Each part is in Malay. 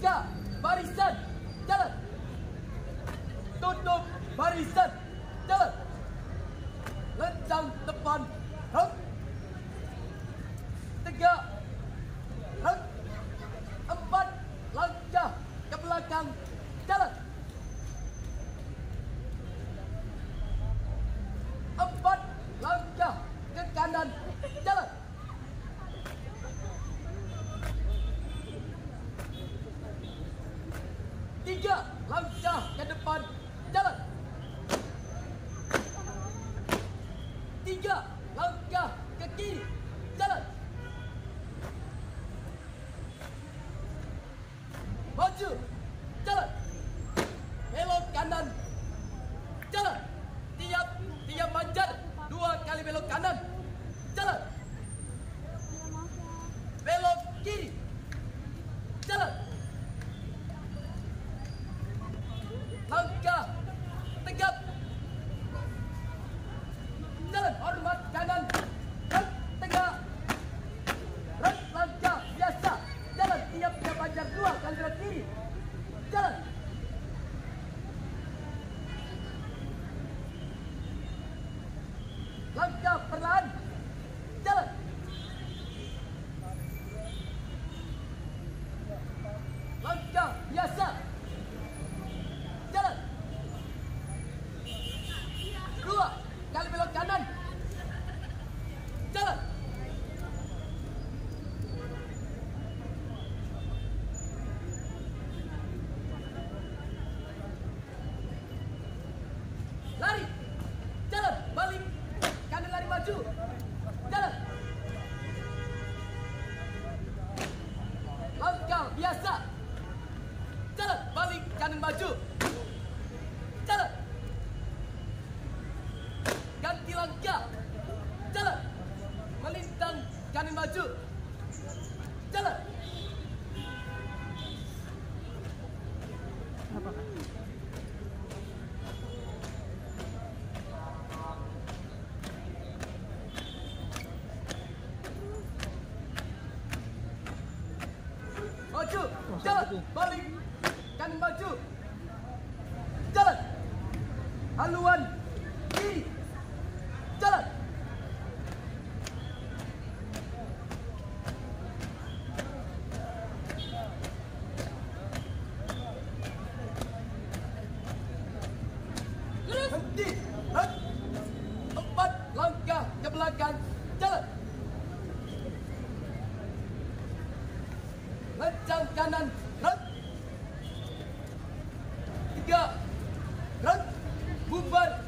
Mekka, done. tiga langkah ke depan jalan. Tiga langkah ke kiri jalan. Maju jalan. Belok kanan maju. Jalan. Balik. Kanan maju. Jalan. Haluan. Kiri. ऊपर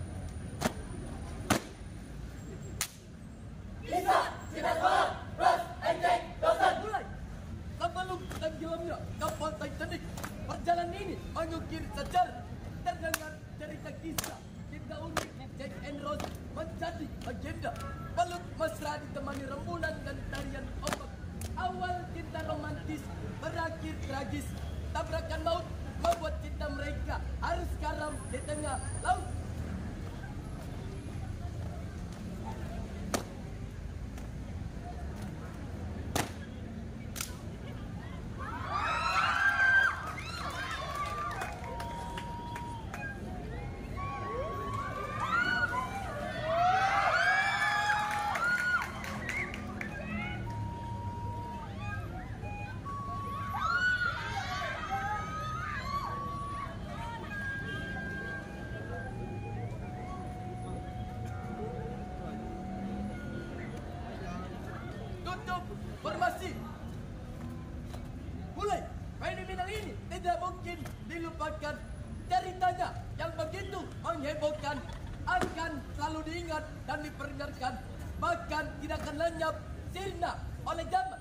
mengukir sejarah. Terdengar cerita kisah. Cinta unik Jack and Rose menjadi agenda. Balut mesra ditemani rembulan dan tarian ombak. Awal cinta romantis berakhir tragis. Tabrakan maut formasi. Mulai fenomena ini tidak mungkin dilupakan. Ceritanya yang begitu menghebohkan akan selalu diingat dan diperdengarkan. Bahkan tidak akan lenyap sirna oleh zaman.